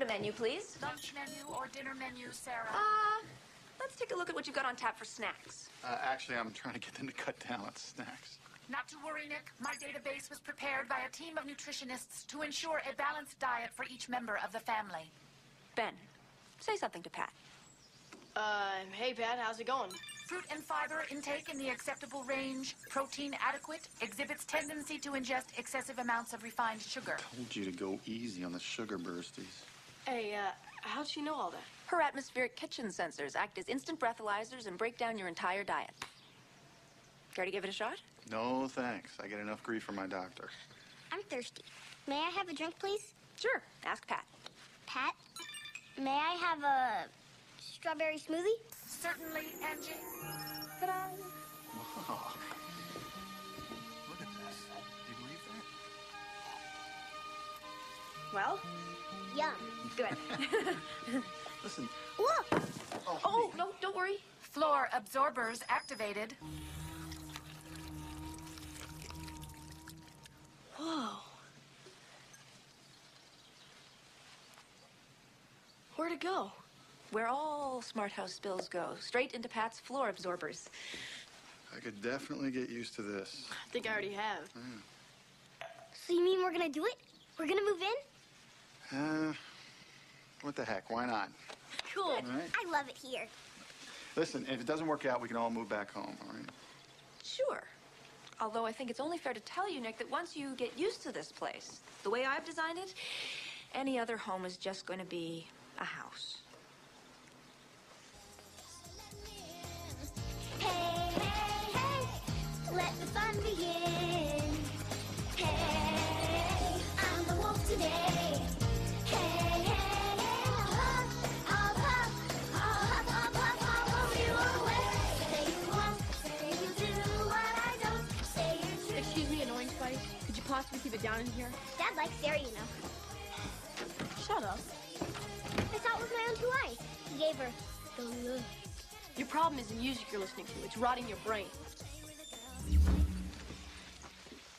at a menu, please. Lunch menu or dinner menu, Sarah? Uh, let's take a look at what you've got on tap for snacks. Uh, actually, I'm trying to get them to cut down on snacks. Not to worry, Nick. My database was prepared by a team of nutritionists to ensure a balanced diet for each member of the family. Ben, say something to Pat. Uh, hey Pat, how's it going? Fruit and fiber intake in the acceptable range, protein adequate, exhibits tendency to ingest excessive amounts of refined sugar. Told you to go easy on the sugar bursties. Hey, uh, how'd she know all that? Her atmospheric kitchen sensors act as instant breathalyzers and break down your entire diet. Care to give it a shot? No, thanks. I get enough grief from my doctor. I'm thirsty. May I have a drink, please? Sure. Ask Pat. Pat, may I have a strawberry smoothie? Certainly, Angie. Ta-da! Wow. Well, Yum. Good. Listen. Whoa! Oh, oh, no, don't worry. Floor absorbers activated. whoa. Where'd it go? Where all smart house spills go, straight into Pat's floor absorbers. I could definitely get used to this. I think I already have. So you mean we're gonna do it? We're gonna move in? Uh, what the heck? Why not? Cool. All right. I love it here. Listen, if it doesn't work out, we can all move back home, all right? Sure. Although I think it's only fair to tell you, Nick, that once you get used to this place, the way I've designed it, any other home is just going to be a house. It down in here? Dad likes Sarah, you know. Shut up. I saw it with my own two eyes. He gave her the look. Your problem is the music you're listening to. It's rotting your brain.